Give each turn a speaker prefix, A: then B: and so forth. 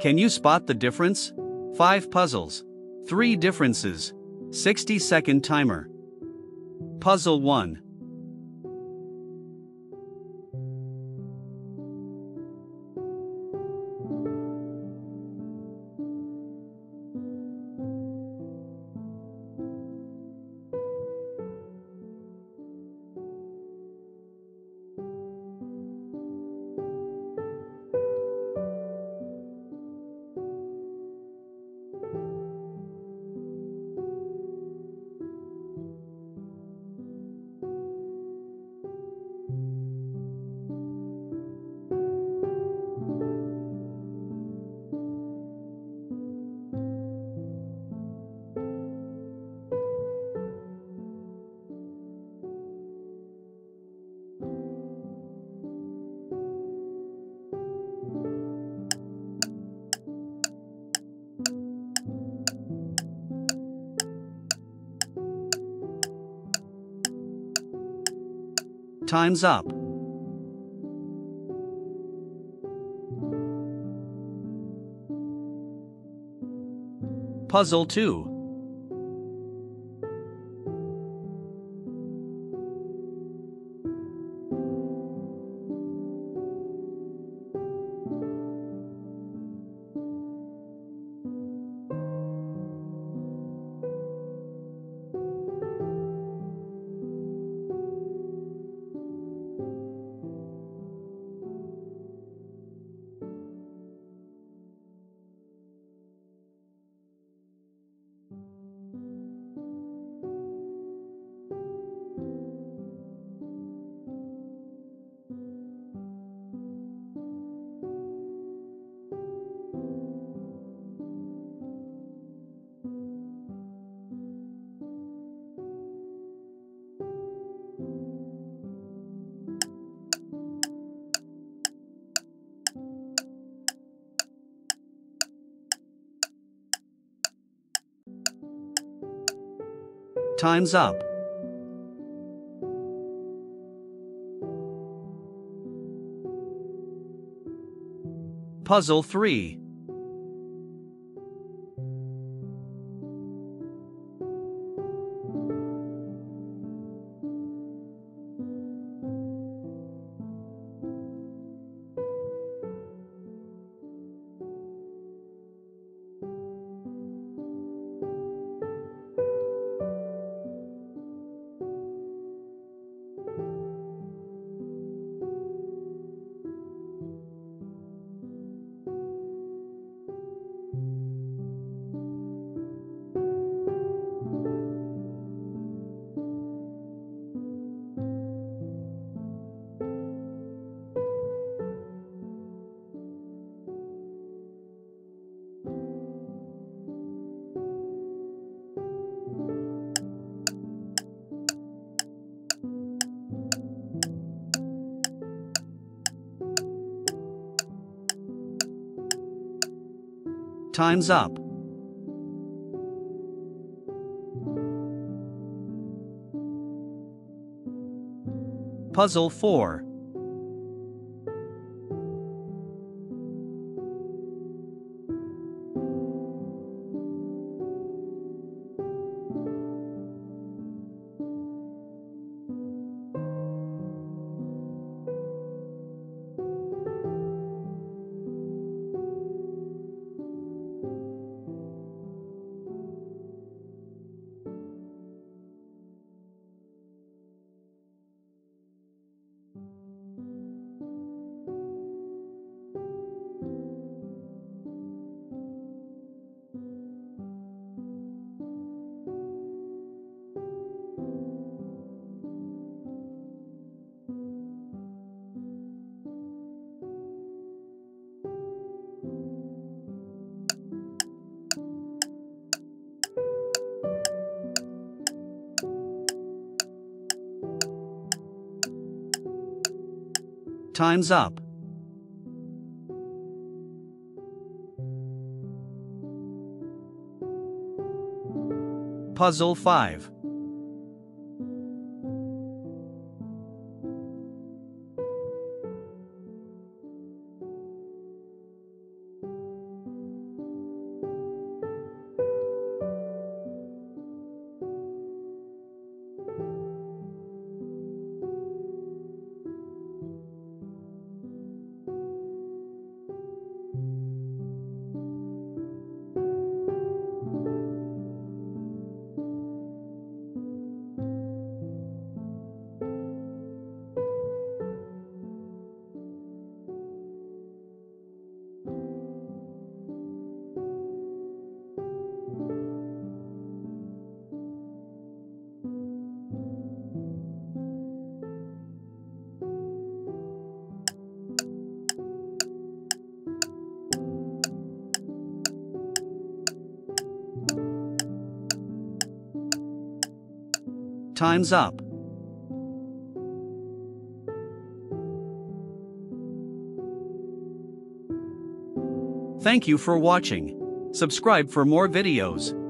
A: Can you spot the difference? 5 puzzles. 3 differences. 60 second timer. Puzzle 1. Time's up. Puzzle 2. Time's up. Puzzle 3. Time's up. Puzzle 4. Time's up. Puzzle 5. Time's up. Thank you for watching. Subscribe for more videos.